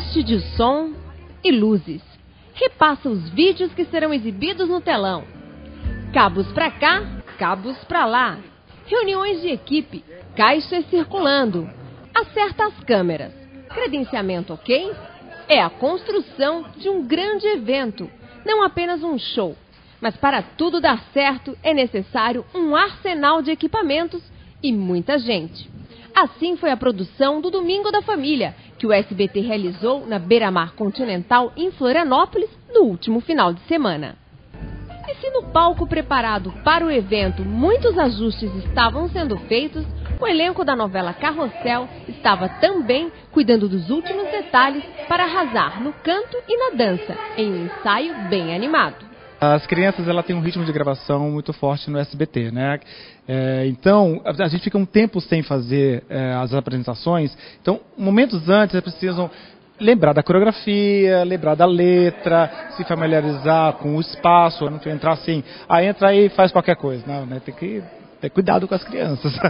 teste de som e luzes. Repassa os vídeos que serão exibidos no telão. Cabos para cá, cabos para lá. Reuniões de equipe, caixas circulando. Acerta as câmeras. Credenciamento ok? É a construção de um grande evento, não apenas um show. Mas para tudo dar certo é necessário um arsenal de equipamentos e muita gente. Assim foi a produção do Domingo da Família, que o SBT realizou na Beira-Mar Continental, em Florianópolis, no último final de semana. E se no palco preparado para o evento muitos ajustes estavam sendo feitos, o elenco da novela Carrossel estava também cuidando dos últimos detalhes para arrasar no canto e na dança, em um ensaio bem animado. As crianças ela tem um ritmo de gravação muito forte no SBT, né? É, então a gente fica um tempo sem fazer é, as apresentações. Então momentos antes eles precisam lembrar da coreografia, lembrar da letra, se familiarizar com o espaço, não entrar assim, ah entra aí e faz qualquer coisa, não, né? Tem que ter cuidado com as crianças.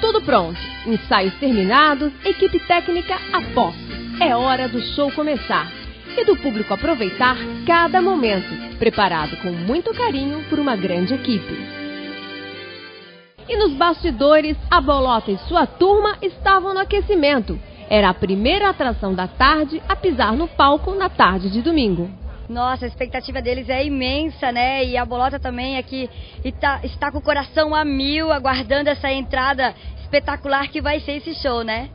Tudo pronto, ensaios terminados, equipe técnica a posto. É hora do show começar e do público aproveitar cada momento, preparado com muito carinho por uma grande equipe. E nos bastidores, a Bolota e sua turma estavam no aquecimento. Era a primeira atração da tarde a pisar no palco na tarde de domingo. Nossa, a expectativa deles é imensa, né? E a Bolota também aqui está, está com o coração a mil, aguardando essa entrada espetacular que vai ser esse show, né?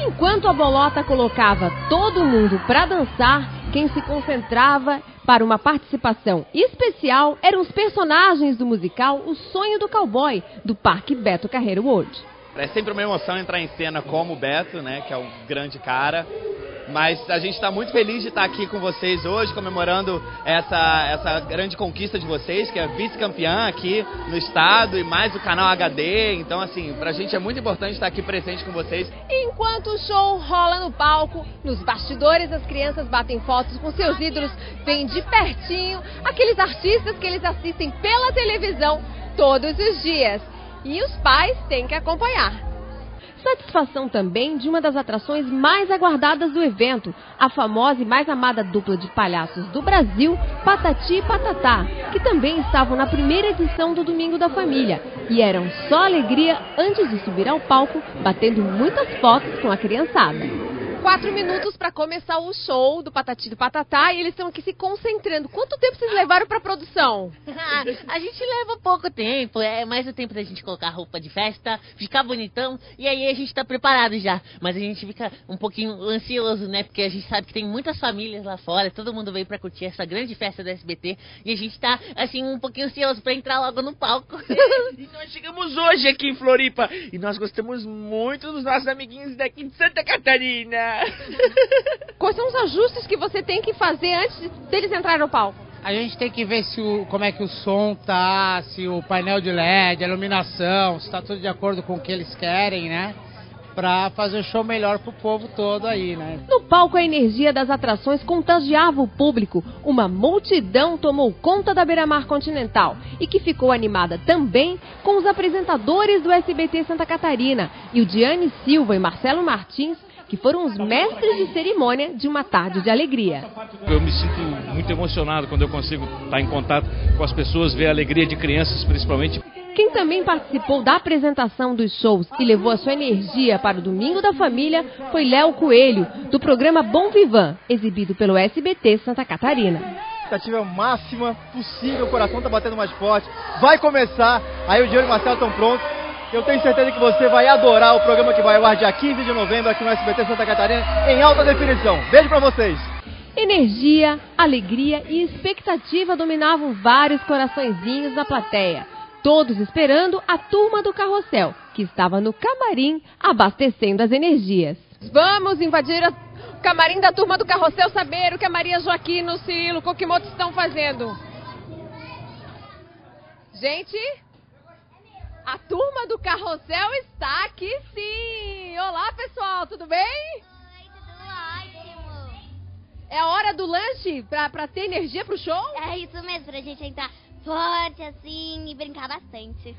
Enquanto a bolota colocava todo mundo para dançar, quem se concentrava para uma participação especial eram os personagens do musical O Sonho do Cowboy, do Parque Beto Carreiro World. É sempre uma emoção entrar em cena como o Beto, né, que é um grande cara. Mas a gente está muito feliz de estar aqui com vocês hoje, comemorando essa, essa grande conquista de vocês, que é vice-campeã aqui no estado e mais o canal HD. Então, assim, para a gente é muito importante estar aqui presente com vocês. Enquanto o show rola no palco, nos bastidores as crianças batem fotos com seus ídolos, vêm de pertinho aqueles artistas que eles assistem pela televisão todos os dias. E os pais têm que acompanhar. Satisfação também de uma das atrações mais aguardadas do evento, a famosa e mais amada dupla de palhaços do Brasil, Patati e Patatá, que também estavam na primeira edição do Domingo da Família e eram só alegria antes de subir ao palco, batendo muitas fotos com a criançada quatro minutos para começar o show do Patati do Patatá e eles estão aqui se concentrando. Quanto tempo vocês levaram para produção? a gente leva pouco tempo, é mais o tempo da gente colocar roupa de festa, ficar bonitão e aí a gente tá preparado já. Mas a gente fica um pouquinho ansioso, né? Porque a gente sabe que tem muitas famílias lá fora, todo mundo veio para curtir essa grande festa do SBT e a gente tá assim um pouquinho ansioso para entrar logo no palco. e nós chegamos hoje aqui em Floripa e nós gostamos muito dos nossos amiguinhos daqui de Santa Catarina. Quais são os ajustes que você tem que fazer antes deles entrarem no palco? A gente tem que ver se o, como é que o som tá, se o painel de LED, a iluminação, se está tudo de acordo com o que eles querem, né? Pra fazer o show melhor pro povo todo aí, né? No palco, a energia das atrações contagiava o público. Uma multidão tomou conta da Beira-Mar Continental e que ficou animada também com os apresentadores do SBT Santa Catarina, e o Diane Silva e Marcelo Martins que foram os mestres de cerimônia de uma tarde de alegria. Eu me sinto muito emocionado quando eu consigo estar em contato com as pessoas, ver a alegria de crianças principalmente. Quem também participou da apresentação dos shows e levou a sua energia para o Domingo da Família foi Léo Coelho, do programa Bom Vivan, exibido pelo SBT Santa Catarina expectativa máxima possível, o coração está batendo mais forte. Vai começar, aí o Diego e o Marcelo estão prontos. Eu tenho certeza que você vai adorar o programa que vai ao ar dia 15 de novembro aqui no SBT Santa Catarina em alta definição. Beijo para vocês! Energia, alegria e expectativa dominavam vários coraçõezinhos da plateia. Todos esperando a turma do carrossel, que estava no camarim abastecendo as energias. Vamos invadir o camarim da turma do carrossel saber o que a Maria Joaquim, o Cirilo, o Kokimoto estão fazendo. Gente, a turma do Carrossel está aqui sim! Olá, pessoal, tudo bem? Oi, tudo ótimo! É a hora do lanche pra, pra ter energia pro show? É isso mesmo, pra gente entrar forte assim e brincar bastante.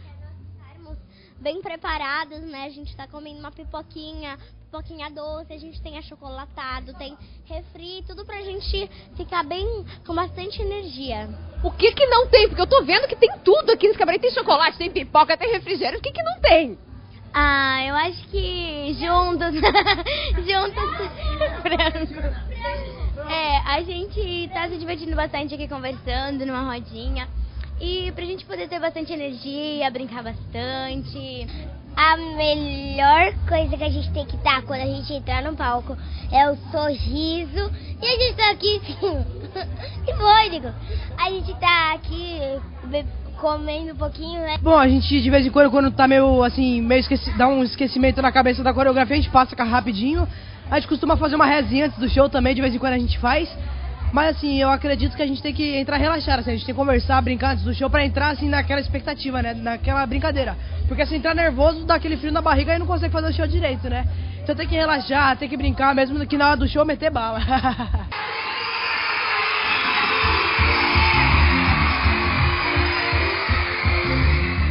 bem preparados, né? A gente tá comendo uma pipoquinha, pipoquinha doce, a gente tem achocolatado, tem refri, tudo pra gente ficar bem com bastante energia. O que que não tem? Porque eu tô vendo que tem tudo aqui nesse cabaré. Tem chocolate, tem pipoca, tem refrigerante. O que que não tem? Ah, eu acho que juntos, juntos. É, a gente tá se divertindo bastante aqui conversando numa rodinha. E pra gente poder ter bastante energia, brincar bastante. A melhor coisa que a gente tem que dar quando a gente entrar no palco é o sorriso. E a gente tá aqui, sim. que foi, Nico? A gente tá aqui comendo um pouquinho, né? Bom, a gente de vez em quando, quando tá meio assim, meio esqueci, dá um esquecimento na cabeça da coreografia, a gente passa rapidinho. A gente costuma fazer uma resinha antes do show também, de vez em quando a gente faz. Mas assim, eu acredito que a gente tem que entrar relaxado, assim, a gente tem que conversar, brincar antes do show pra entrar assim naquela expectativa, né? Naquela brincadeira. Porque se entrar nervoso, dá aquele frio na barriga e não consegue fazer o show direito, né? Então tem que relaxar, tem que brincar, mesmo que na hora do show meter bala.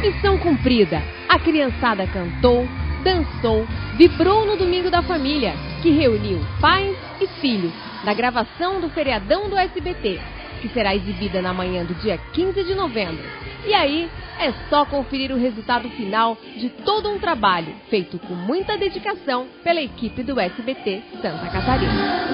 Missão cumprida. A criançada cantou, dançou, vibrou no Domingo da Família, que reuniu pais e filhos na gravação do feriadão do SBT, que será exibida na manhã do dia 15 de novembro. E aí é só conferir o resultado final de todo um trabalho feito com muita dedicação pela equipe do SBT Santa Catarina.